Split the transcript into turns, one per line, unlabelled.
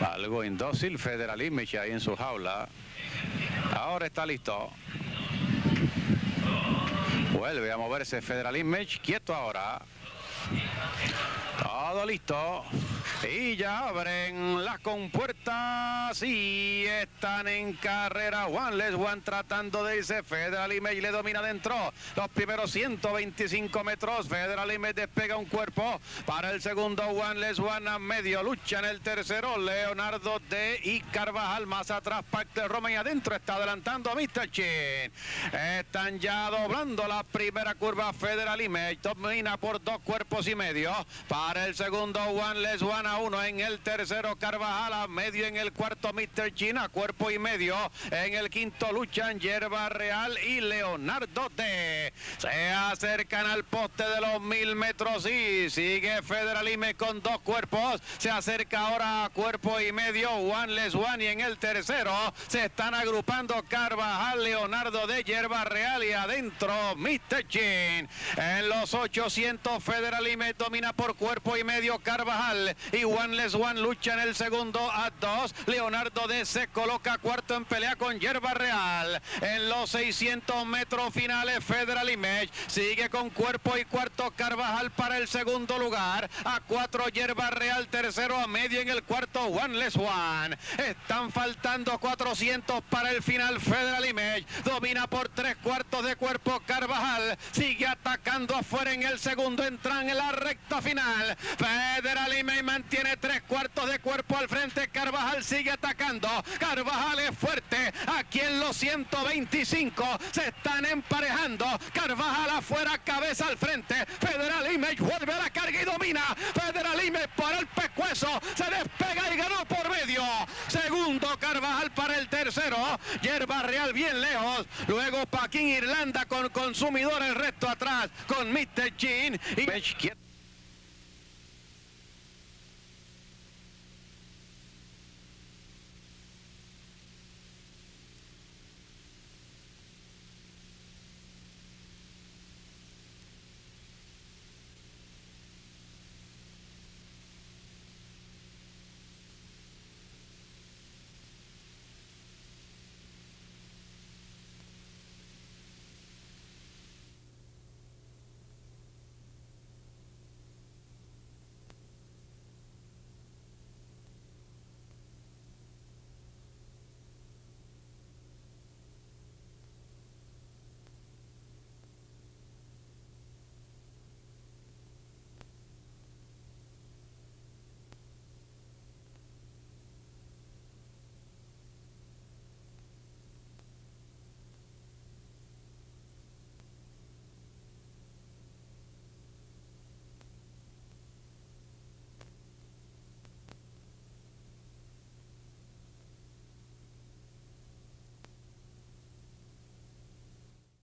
Algo indócil Federal Image ahí en su jaula. Ahora está listo. Vuelve a moverse Federal Image. Quieto ahora. Todo listo. Y ya abren las compuertas y están en carrera. Juan Les Juan tratando de irse. Federal Image le domina dentro. Los primeros 125 metros. Federal Image despega un cuerpo. Para el segundo Juan Les Juan a medio. Lucha en el tercero. Leonardo D. y Carvajal más atrás. Pacte Roma y adentro está adelantando a Mr. Chin. Están ya doblando la primera curva. Federal Image domina por dos cuerpos y medio. Para el segundo Juan Les Juan a uno en el tercero Carvajal a medio en el cuarto Mr. China cuerpo y medio en el quinto luchan Yerba Real y Leonardo D se acercan al poste de los mil metros y sigue Federalime con dos cuerpos se acerca ahora a cuerpo y medio Juan Les Juan y en el tercero se están agrupando Carvajal Leonardo de Yerba Real y adentro Mr. Chin en los 800 Federalime domina por cuerpo y medio Carvajal y Juan Les Juan lucha en el segundo a dos. Leonardo D se coloca cuarto en pelea con Yerba Real. En los 600 metros finales Federal Image sigue con cuerpo y cuarto Carvajal para el segundo lugar. A cuatro Yerba Real, tercero a medio en el cuarto Juan Les Juan. Están faltando 400 para el final Federal Image. Domina por tres cuartos de cuerpo Carvajal. Sigue atacando afuera en el segundo. Entran en la recta final. Federal Image mantiene tres cuartos de cuerpo al frente. Carvajal sigue atacando. Carvajal es fuerte. Aquí en los 125 se están emparejando. Carvajal afuera, cabeza al frente. Federal Image vuelve a la carga y domina. Federal Image para el Se despega y ganó por medio. Segundo Carvajal para el tercero. Yerba Real bien lejos. Luego Paquín Irlanda con consumidor el resto atrás con Mr. Jean. Y